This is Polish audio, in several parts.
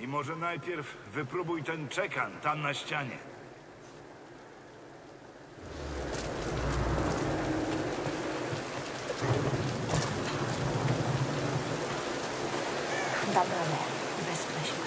I może najpierw wypróbuj ten czekan tam na ścianie. Dam radę. Wespnę się.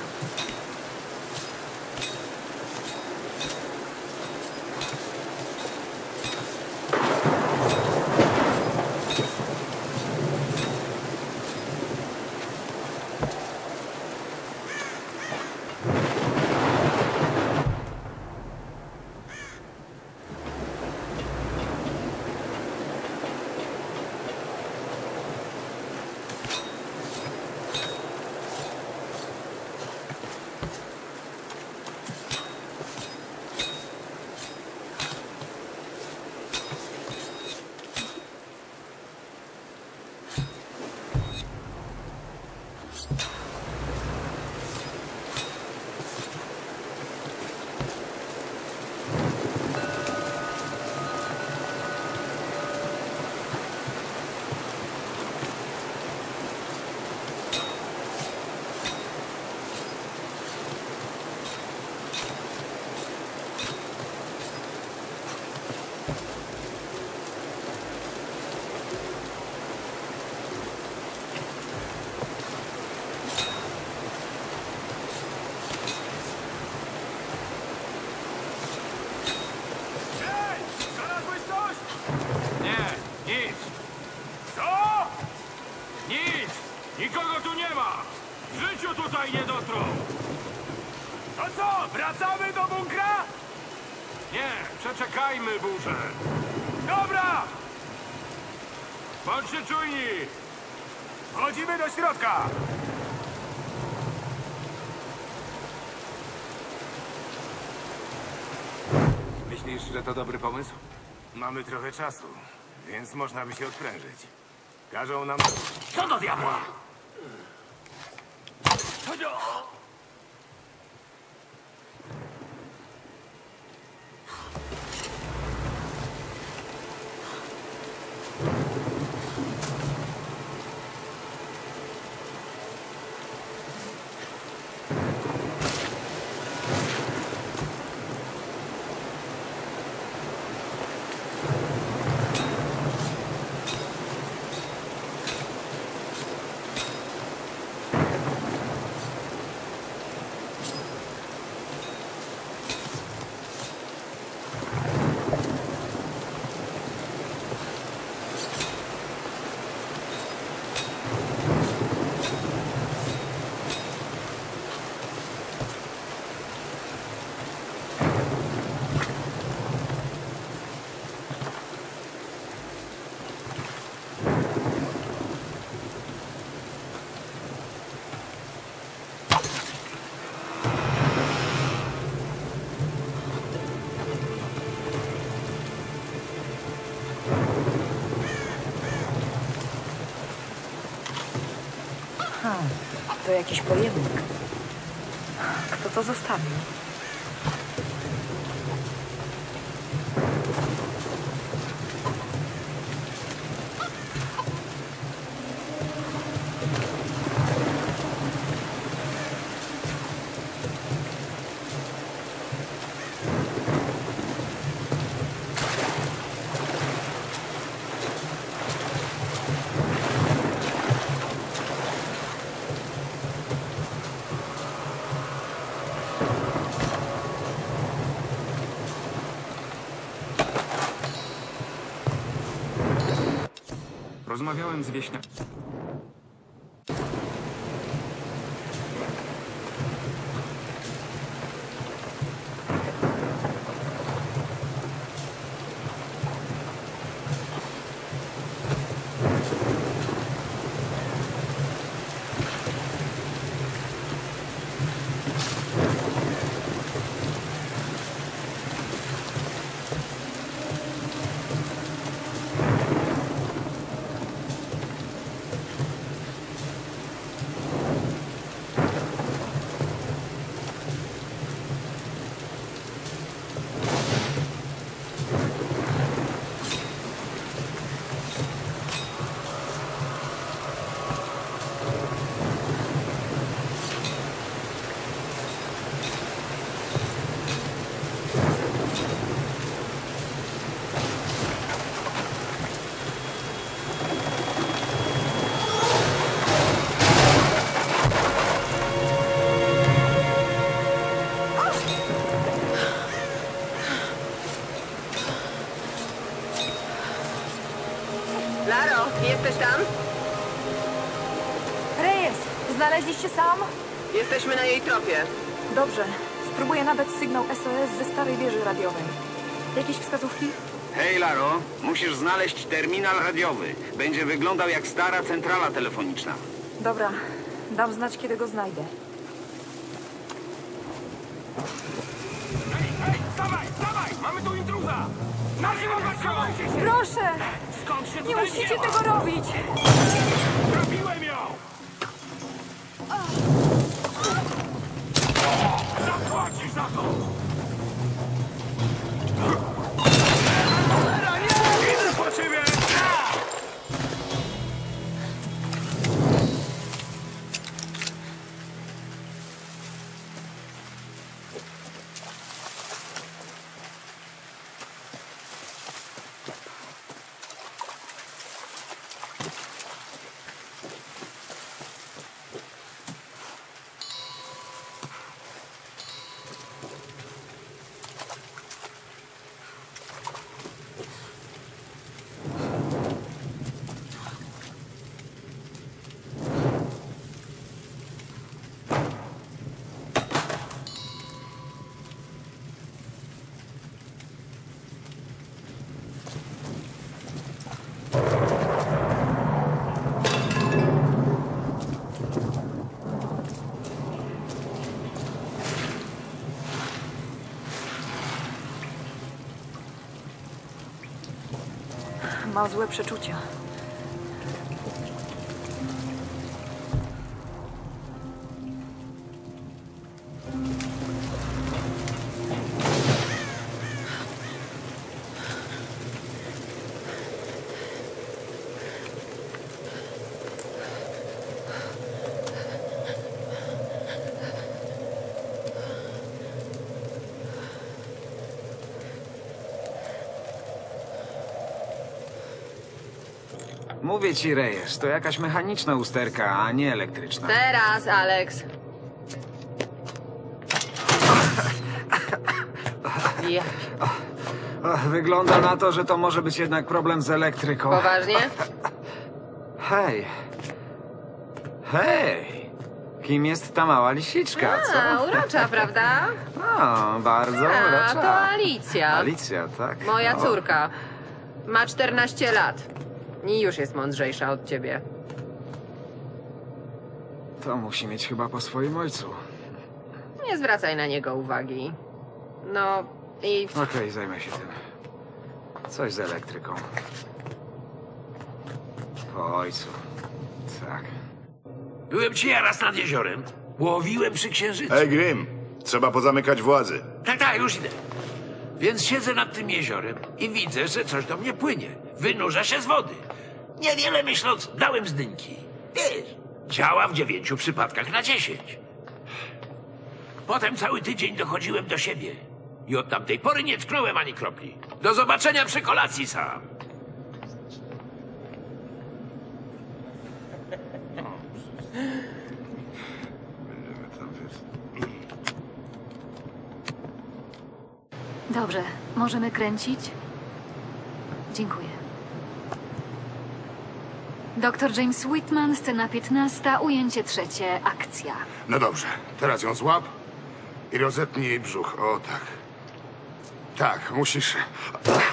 Ej! Znalazłeś coś? Nie, nic, Co? nic! Nikogo tu nie ma! W życiu tutaj nie dotrą! To co? Wracamy do bunkra? Nie, przeczekajmy burzę! Dobra! Bądźcie czujni! Wchodzimy do środka! Myślisz, że to dobry pomysł? Mamy trochę czasu, więc można by się odprężyć. Każą nam... Co do diabła? Ha, to jakiś pojemnik. Kto to zostawił? Rozmawiałem z wieśniakiem. Tropie. Dobrze. Spróbuję nadać sygnał SOS ze starej wieży radiowej. Jakieś wskazówki? Hej, Laro, musisz znaleźć terminal radiowy. Będzie wyglądał jak stara centrala telefoniczna. Dobra. Dam znać, kiedy go znajdę. Ej, ej, wstawaj, wstawaj! Mamy tu intruza! Na żywo schowajcie się! Proszę! Skąd się Nie musicie tego robić! Trafiłem ją! Ma złe przeczucia. Mówię ci, Reyes, to jakaś mechaniczna usterka, a nie elektryczna. Teraz, Alex. Ja. Wygląda na to, że to może być jednak problem z elektryką. Poważnie? Hej. Hej. Kim jest ta mała lisiczka, co? A, urocza, prawda? O, bardzo A, urocza. to Alicja. Alicja, tak? Moja O, córka. Ma 14 lat. I już jest mądrzejsza od ciebie. To musi mieć chyba po swoim ojcu. Nie zwracaj na niego uwagi. No i Okej, zajmę się tym. Coś z elektryką. Po ojcu. Tak. Byłem ci raz nad jeziorem. Łowiłem przy księżycu. Ej, Grim, trzeba pozamykać włazy. Tak, tak, już idę. Więc siedzę nad tym jeziorem i widzę, że coś do mnie płynie. Wynurza się z wody. Niewiele myśląc, dałem z dynki. Wiesz, działa w dziewięciu przypadkach na dziesięć. Potem cały tydzień dochodziłem do siebie. I od tamtej pory nie tknąłem ani kropli. Do zobaczenia przy kolacji sam. Dobrze, możemy kręcić? Dziękuję. Dr James Whitman, scena 15, ujęcie trzecie, akcja. No dobrze, teraz ją złap i rozetnij jej brzuch. O, tak. Tak, musisz.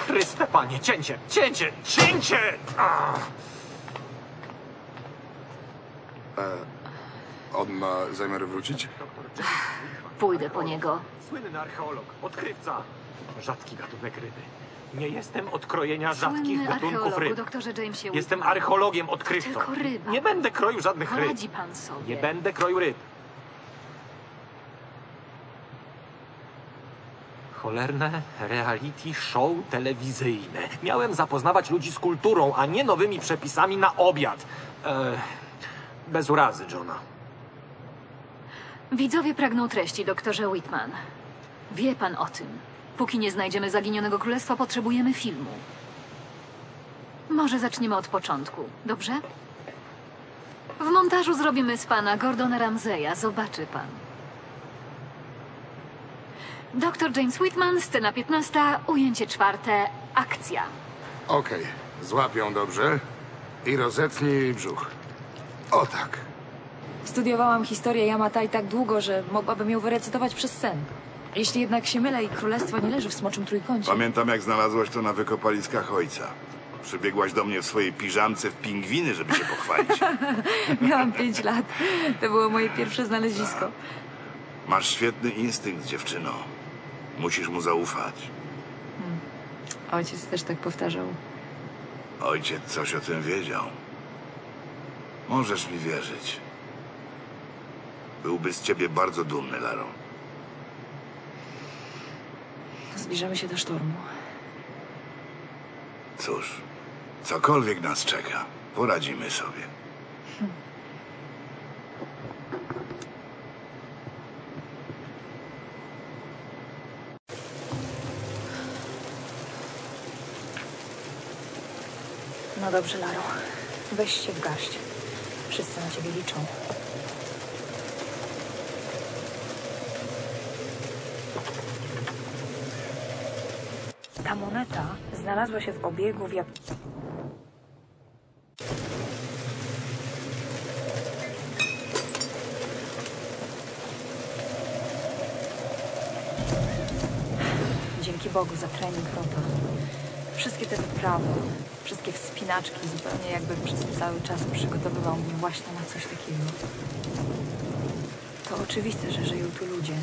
Chryste, panie, cięcie, cięcie, cięcie! On ma zamiar wrócić? Pójdę po niego. Słynny archeolog, odkrywca. Rzadki gatunek ryby. Nie jestem od krojenia rzadkich Słynny gatunków archeologu, ryb. doktorze Jamesie Jestem Whitman. archeologiem, odkrywcą. Tylko ryba. Nie będę kroił żadnych ryb. Poradzi pan sobie. Nie będę kroił ryb. Cholerne reality show telewizyjne. Miałem zapoznawać ludzi z kulturą, a nie nowymi przepisami na obiad. E, bez urazy, Johna. Widzowie pragną treści, doktorze Whitman. Wie pan o tym. Póki nie znajdziemy zaginionego królestwa, potrzebujemy filmu. Może zaczniemy od początku, dobrze? W montażu zrobimy z pana Gordona Ramseya, zobaczy pan. Dr James Whitman, scena 15, ujęcie czwarte, akcja. Okej, złap ją dobrze i rozetnij jej brzuch. O, tak. Studiowałam historię Yamatai tak długo, że mogłabym ją wyrecytować przez sen. Jeśli jednak się mylę i królestwo nie leży w smoczym trójkącie. Pamiętam, jak znalazłaś to na wykopaliskach ojca. Przybiegłaś do mnie w swojej piżamce w pingwiny, żeby się pochwalić. Miałam pięć lat. To było moje pierwsze znalezisko. Masz świetny instynkt, dziewczyno. Musisz mu zaufać. Ojciec też tak powtarzał. Ojciec coś o tym wiedział. Możesz mi wierzyć. Byłby z ciebie bardzo dumny, Laro. Zbliżamy się do sztormu. Cóż, cokolwiek nas czeka, poradzimy sobie. No dobrze, Laro. Weź się w garść. Wszyscy na ciebie liczą. Ta moneta znalazła się w obiegu w Jap... Dzięki Bogu za trening Rota. Wszystkie te wyprawy, wszystkie wspinaczki, zupełnie jakby przez cały czas przygotowywał mnie właśnie na coś takiego. To oczywiste, że żyją tu ludzie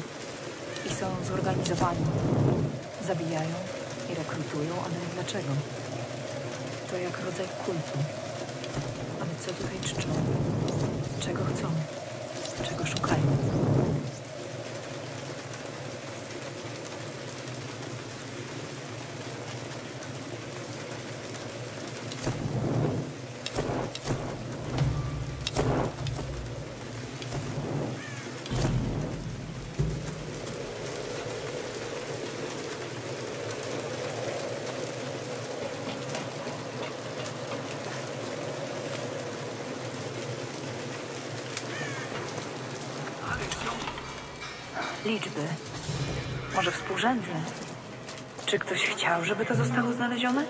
i są zorganizowani. Zabijają rekrutują, ale dlaczego? To jak rodzaj kultu. Ale co tutaj czczą? Czego chcą? Czego szukają? Liczby. Może współrzędne? Czy ktoś chciał, żeby to zostało znalezione?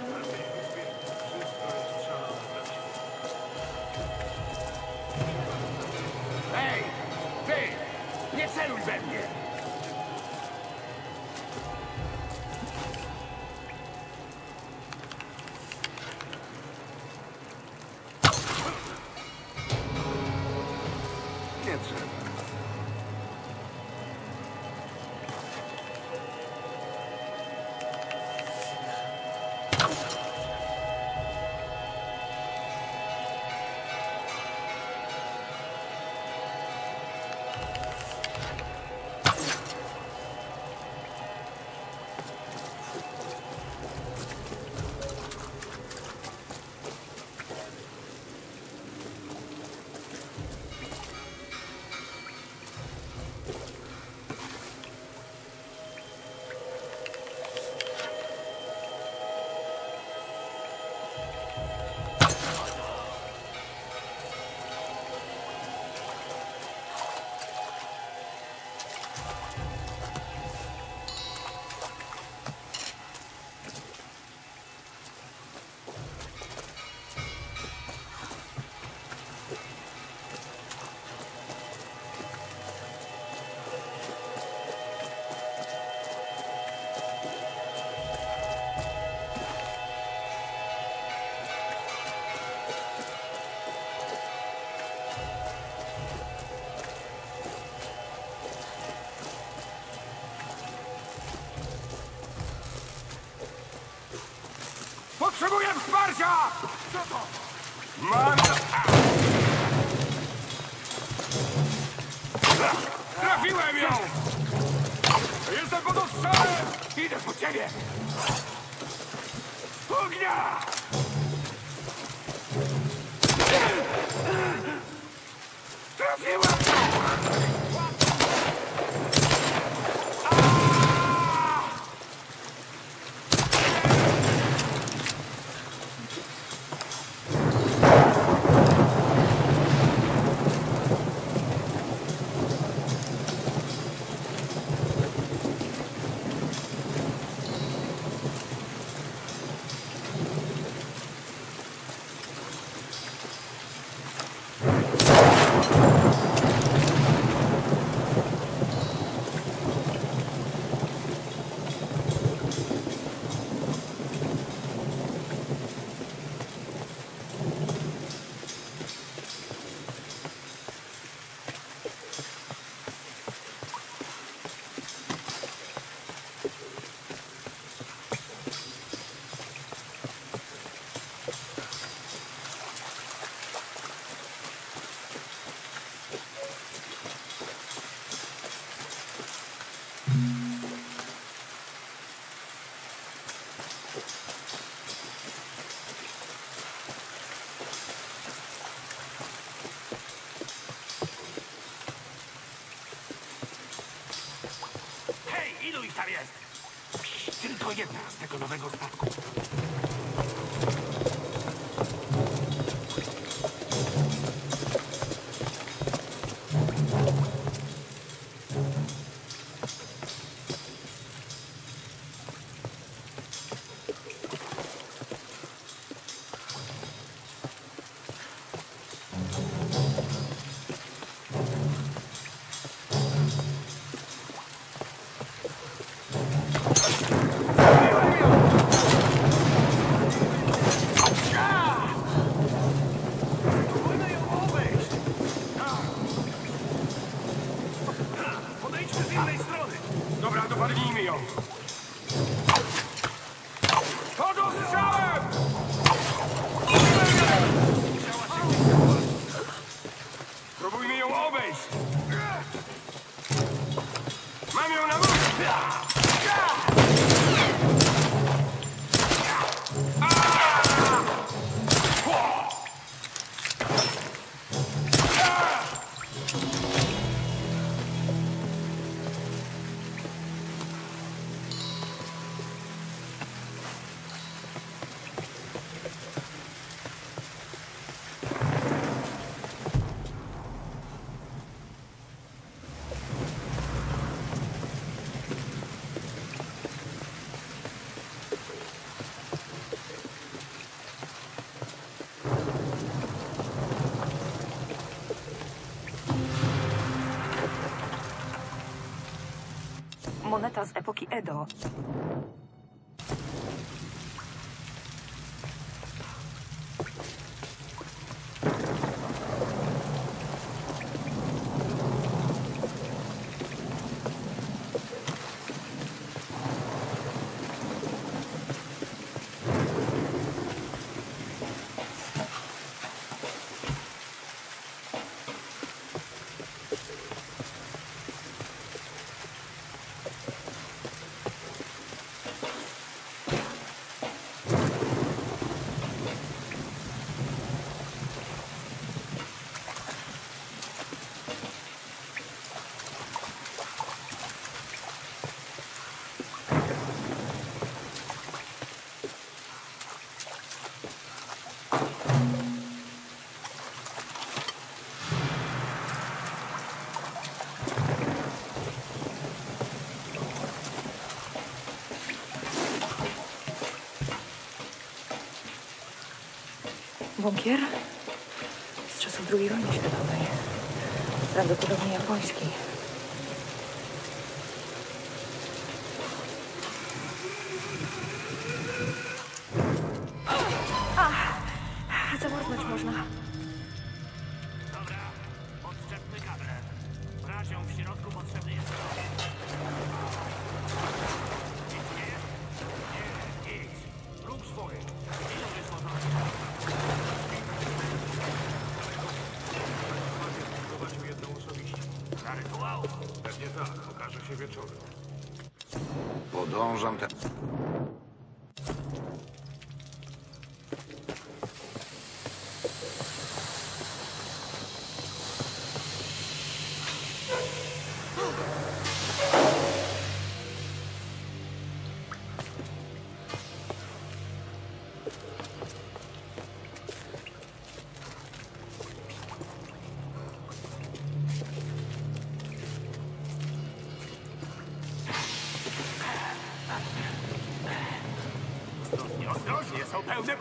Po ilu ich tam jest? Tylko jedna z tego nowego statku. Z epoki Edo. Bunkier? Z czasów II wojny światowej. Prawdopodobnie japoński. Ach, Zamorznąć można. мужем-то?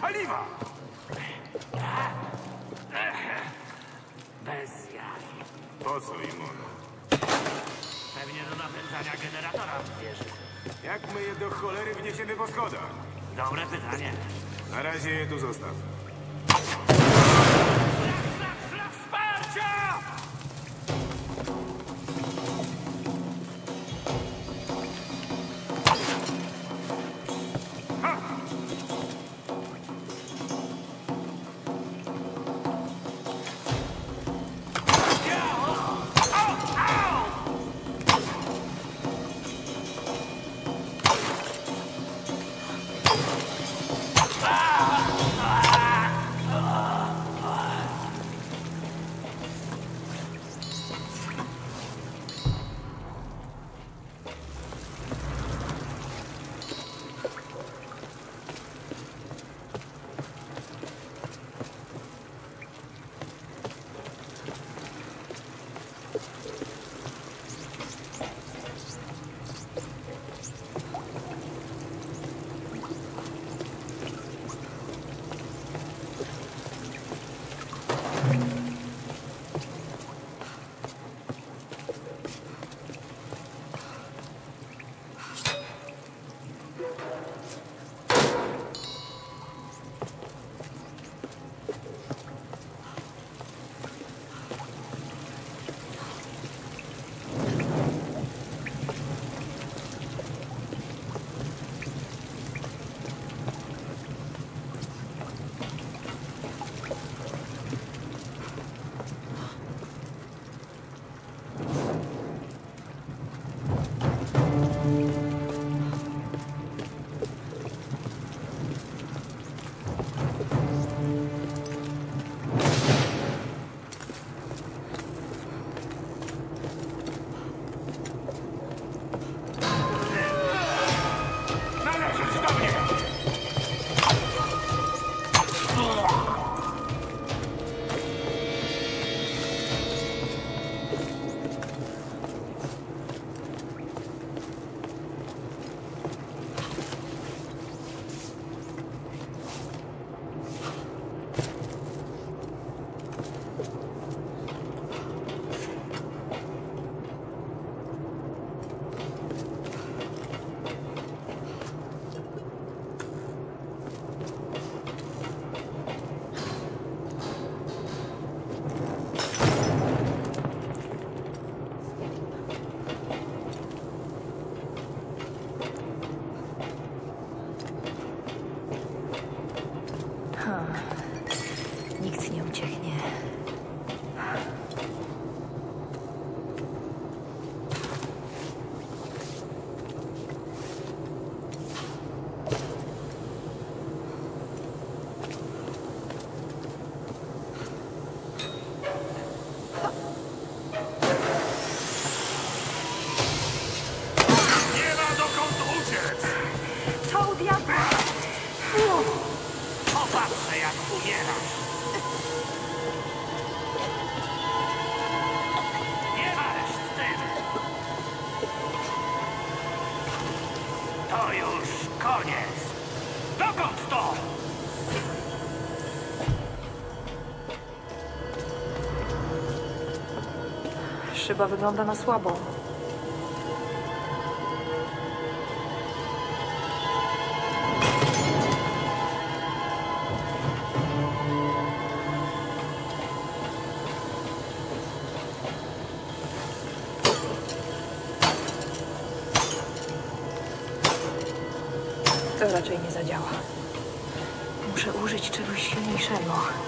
Paliwa! Bez jaj. Po co im ono? Pewnie do napędzania generatora w wieży. Jak my je do cholery wniesiemy po schodach? Dobre pytanie. Na razie je tu zostaw. Szyba wygląda na słabą. To raczej nie zadziała. Muszę użyć czegoś silniejszego.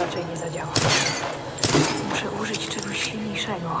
Raczej nie zadziała. Muszę użyć czegoś silniejszego.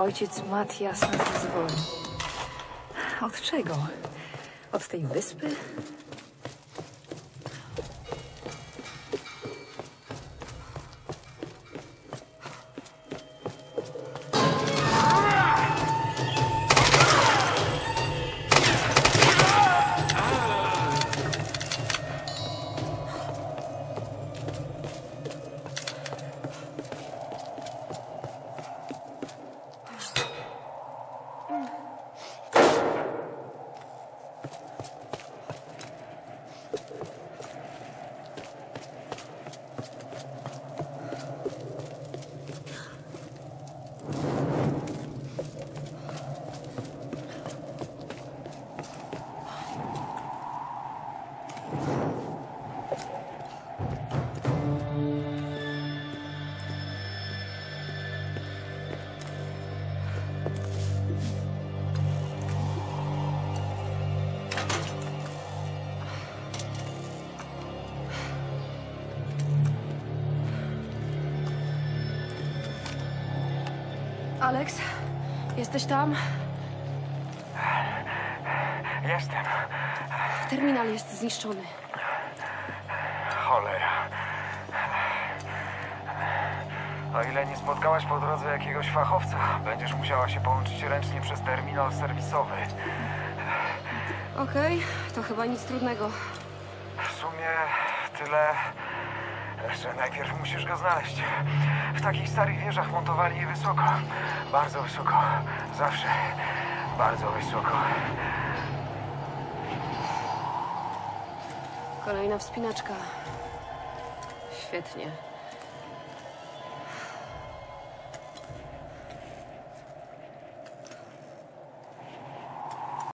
Ojciec Matias nas wyzwoli. Od czego? Od tej wyspy? Alex, jesteś tam? Jestem. Terminal jest zniszczony. Cholera. O ile nie spotkałaś po drodze jakiegoś fachowca, będziesz musiała się połączyć ręcznie przez terminal serwisowy. Okej, to chyba nic trudnego. W sumie tyle, że najpierw musisz go znaleźć. W takich starych wieżach montowali je wysoko. Bardzo wysoko. Zawsze bardzo wysoko. Kolejna wspinaczka. Świetnie.